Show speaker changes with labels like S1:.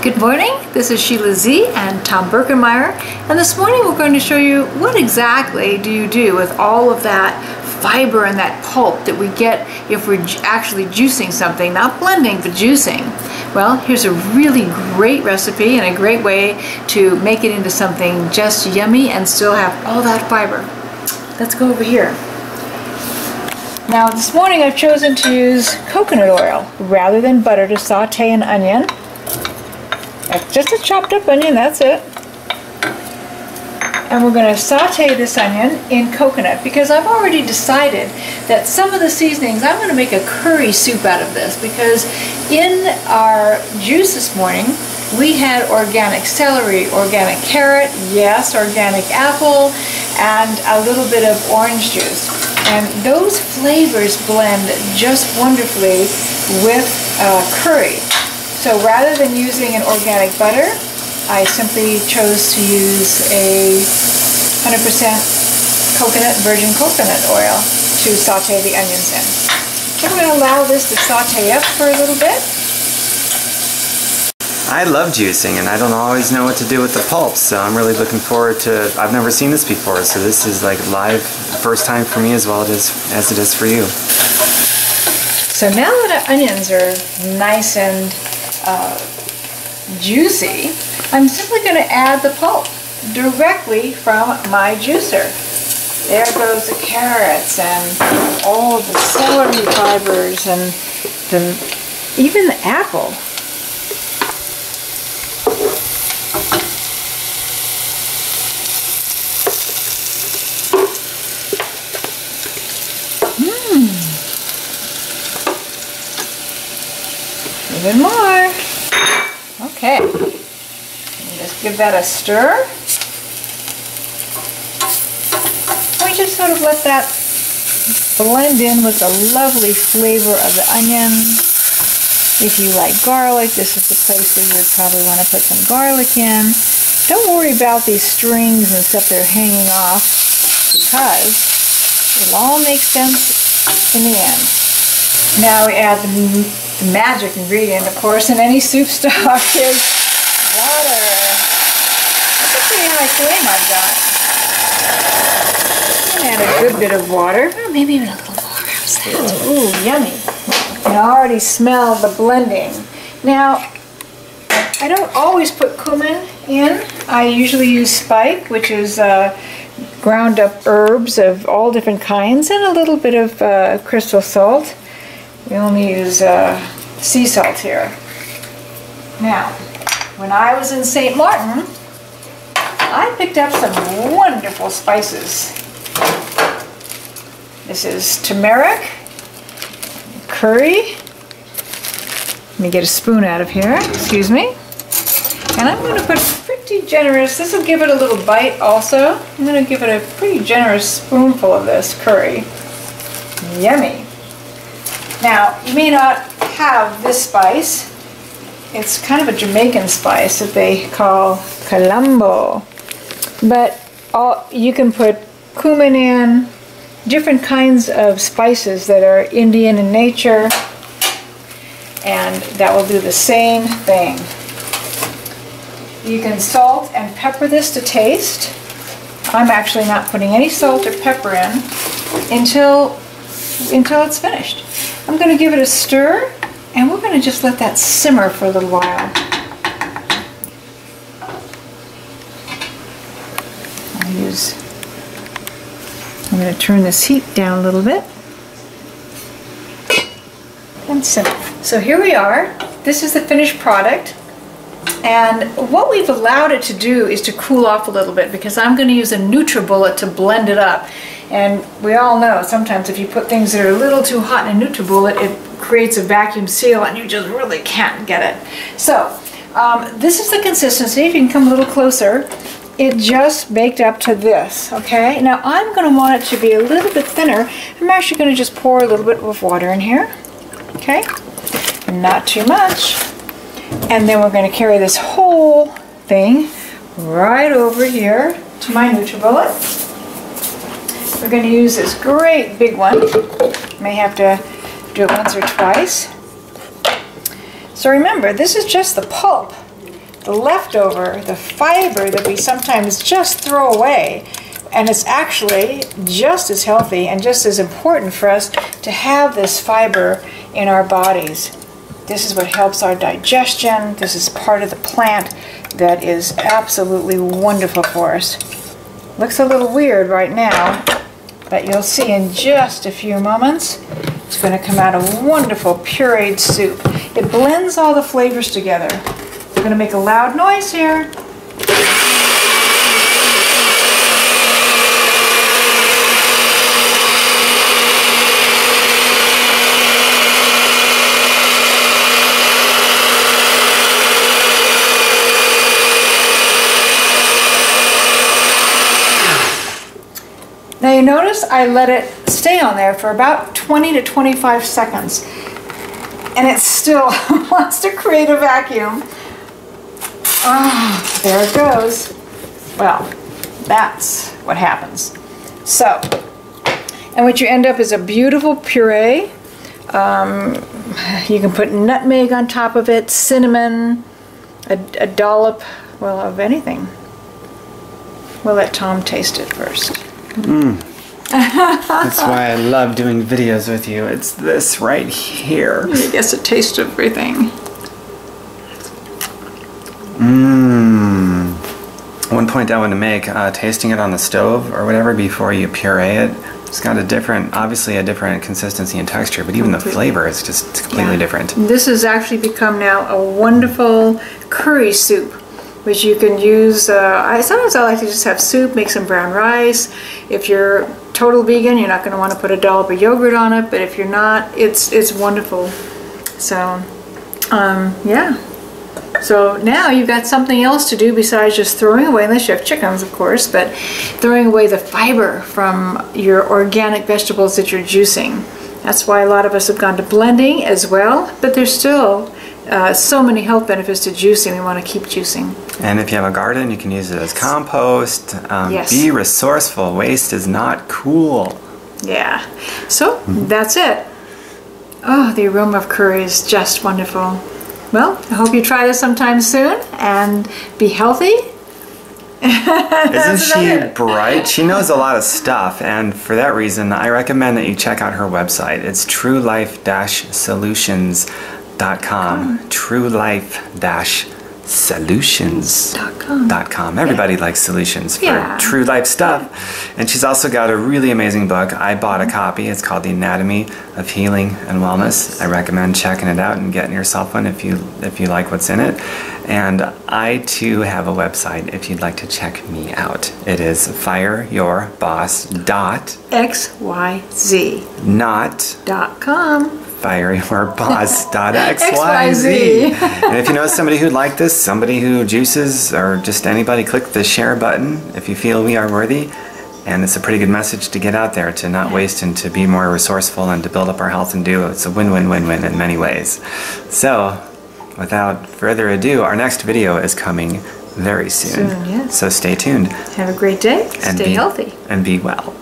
S1: Good morning, this is Sheila Z and Tom Birkenmeyer and this morning we're going to show you what exactly do you do with all of that fiber and that pulp that we get if we're actually juicing something, not blending but juicing. Well, here's a really great recipe and a great way to make it into something just yummy and still have all that fiber. Let's go over here. Now this morning I've chosen to use coconut oil rather than butter to saute an onion. Just a chopped up onion, that's it. And we're going to saute this onion in coconut because I've already decided that some of the seasonings, I'm going to make a curry soup out of this because in our juice this morning we had organic celery, organic carrot, yes, organic apple, and a little bit of orange juice. And those flavors blend just wonderfully with uh, curry. So rather than using an organic butter, I simply chose to use a 100% coconut, virgin coconut oil to saute the onions in. So we're going to allow this to saute up for a little bit.
S2: I love juicing and I don't always know what to do with the pulp so I'm really looking forward to I've never seen this before so this is like live first time for me as well it is as it is for you.
S1: So now that our onions are nice and uh, juicy I'm simply going to add the pulp directly from my juicer. There goes the carrots and all the celery fibers and the, even the apple. Mmm. Even more. Okay. Just give that a stir. We just sort of let that blend in with the lovely flavor of the onion. If you like garlic, this is the place where you would probably want to put some garlic in. Don't worry about these strings and stuff that are hanging off because it'll all make sense in the end. Now we add the the magic ingredient, of course, in any soup stock is water. That's a pretty high flame I've got. And add a good bit of water. Oh, maybe even a little more. How's that? Ooh, yummy. And I already smell the blending. Now, I don't always put cumin in. I usually use spike, which is uh, ground up herbs of all different kinds, and a little bit of uh, crystal salt. We only use uh, sea salt here. Now, when I was in St. Martin, I picked up some wonderful spices. This is turmeric, curry. Let me get a spoon out of here, excuse me. And I'm going to put pretty generous, this will give it a little bite also. I'm going to give it a pretty generous spoonful of this curry. Yummy. Now, you may not have this spice. It's kind of a Jamaican spice that they call colombo. But all, you can put cumin in, different kinds of spices that are Indian in nature, and that will do the same thing. You can salt and pepper this to taste. I'm actually not putting any salt or pepper in until, until it's finished. I'm going to give it a stir and we're going to just let that simmer for a little while. I'll use, I'm going to turn this heat down a little bit and simmer. So here we are. This is the finished product. And what we've allowed it to do is to cool off a little bit because I'm going to use a NutriBullet to blend it up. And we all know sometimes if you put things that are a little too hot in a NutriBullet, it creates a vacuum seal and you just really can't get it. So um, this is the consistency. If you can come a little closer, it just baked up to this, okay? Now I'm going to want it to be a little bit thinner. I'm actually going to just pour a little bit of water in here, okay? Not too much. And then we're going to carry this whole thing right over here to my NutriBullet. We're going to use this great big one. May have to do it once or twice. So remember, this is just the pulp. the leftover, the fiber that we sometimes just throw away. And it's actually just as healthy and just as important for us to have this fiber in our bodies. This is what helps our digestion. This is part of the plant that is absolutely wonderful for us. Looks a little weird right now, but you'll see in just a few moments it's going to come out a wonderful pureed soup. It blends all the flavors together. We're going to make a loud noise here. Now you notice I let it stay on there for about 20 to 25 seconds and it still wants to create a vacuum. Ah, there it goes. Well, that's what happens. So, and what you end up is a beautiful puree. Um, you can put nutmeg on top of it, cinnamon, a, a dollop, well, of anything. We'll let Tom taste it first.
S2: That's why I love doing videos with you. It's this right here.
S1: He gets a taste of everything.
S2: Mmm. One point I want to make, uh, tasting it on the stove or whatever before you puree it, it's got a different, obviously a different consistency and texture, but even the flavor is just completely
S1: Yeah.
S2: different.
S1: This has actually become now a wonderful curry soup, which you can use. Uh, I sometimes I like to just have soup, make some brown rice. If you're total vegan, you're not going to want to put a dollop of yogurt on it, but if you're not, it's it's wonderful. So, um, yeah. So now you've got something else to do besides just throwing away, unless you have chickens, of course, but throwing away the fiber from your organic vegetables that you're juicing. That's why a lot of us have gone to blending as well, but there's still uh, so many health benefits to juicing. We want to keep juicing.
S2: And if you have a garden, you can use it as compost. Um,
S1: Yes.
S2: Be resourceful. Waste is not cool.
S1: Yeah. So that's it. Oh, the aroma of curry is just wonderful. Well, I hope you try this sometime soon and be healthy.
S2: Isn't she bright? She knows a lot of stuff, and for that reason, I recommend that you check out her website. It's truelife-solutions.com. Truelife-solutions.com.
S1: Dot com.
S2: Everybody likes solutions for
S1: Yeah.
S2: true life stuff. And she's also got a really amazing book. I bought a copy. It's called The Anatomy of Healing and Wellness. I recommend checking it out and getting yourself one if you if you like what's in it. And I too have a website if you'd like to check me out. It is fireyourboss dot
S1: XYZ
S2: not
S1: dot. XYZ.
S2: and if you know somebody who'd like this, somebody who juices, or just anybody, click the share button if you feel we are worthy. And it's a pretty good message to get out there to not waste and to be more resourceful and to build up our health and do. It's a win win win win in many ways. So, without further ado, our next video is coming very soon.
S1: Soon.
S2: So stay tuned
S1: Have a great day.
S2: and
S1: Stay
S2: be
S1: healthy.
S2: and be well.